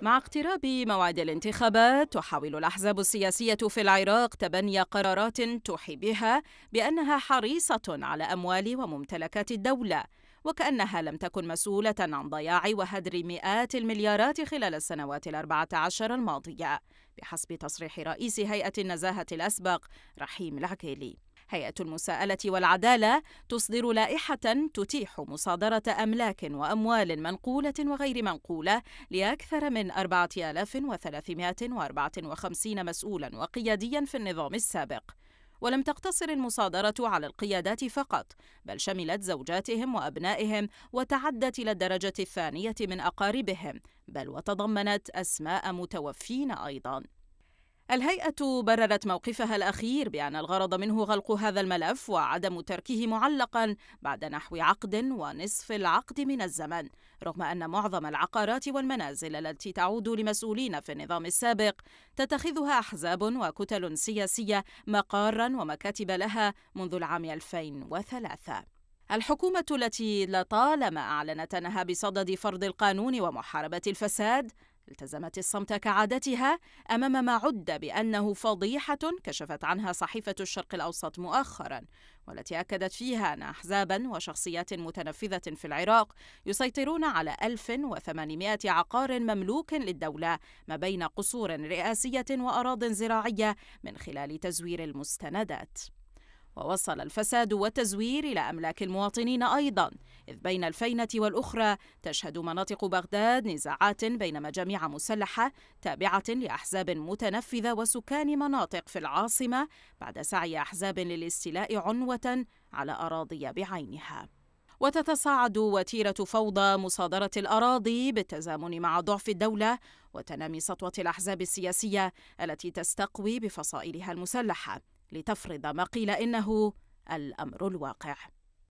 مع اقتراب موعد الانتخابات تحاول الأحزاب السياسية في العراق تبني قرارات توحي بها بأنها حريصة على أموال وممتلكات الدولة وكأنها لم تكن مسؤولة عن ضياع وهدر مئات المليارات خلال السنوات الأربعة عشر الماضية بحسب تصريح رئيس هيئة النزاهة الأسبق رحيم العقيلي. هيئة المساءلة والعدالة تصدر لائحة تتيح مصادرة أملاك وأموال منقولة وغير منقولة لأكثر من 4354 مسؤولا وقياديا في النظام السابق. ولم تقتصر المصادرة على القيادات فقط بل شملت زوجاتهم وأبنائهم وتعدت إلى الدرجة الثانية من أقاربهم بل وتضمنت أسماء متوفين أيضاً. الهيئة بررت موقفها الأخير بأن الغرض منه غلق هذا الملف وعدم تركه معلقا بعد نحو عقد ونصف العقد من الزمن رغم أن معظم العقارات والمنازل التي تعود لمسؤولين في النظام السابق تتخذها أحزاب وكتل سياسية مقارا ومكاتب لها منذ العام 2003 الحكومة التي لطالما أعلنت أنها بصدد فرض القانون ومحاربة الفساد التزمت الصمت كعادتها أمام ما عد بأنه فضيحة كشفت عنها صحيفة الشرق الأوسط مؤخرا والتي أكدت فيها أن احزابا وشخصيات متنفذة في العراق يسيطرون على 1800 عقار مملوك للدولة ما بين قصور رئاسية واراض زراعية من خلال تزوير المستندات. ووصل الفساد والتزوير إلى أملاك المواطنين أيضا إذ بين الفينة والأخرى تشهد مناطق بغداد نزاعات بين مجاميع مسلحة تابعة لأحزاب متنفذة وسكان مناطق في العاصمة بعد سعي أحزاب للاستيلاء عنوة على أراضي بعينها. وتتصاعد وتيرة فوضى مصادرة الأراضي بالتزامن مع ضعف الدولة وتنامي سطوة الأحزاب السياسية التي تستقوي بفصائلها المسلحة. لتفرض ما قيل إنه الأمر الواقع.